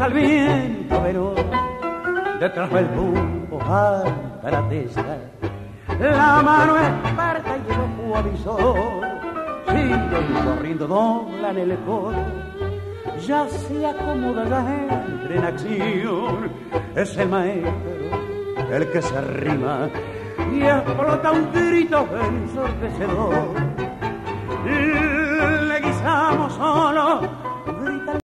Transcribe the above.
Al viento pero detrás del pulpo falta la testa, la mano esparta y el ojo avisó, siguen corriendo doblan el coro, ya se acomoda la entre en acción, es el maestro el que se arrima y explota un grito ensordecedor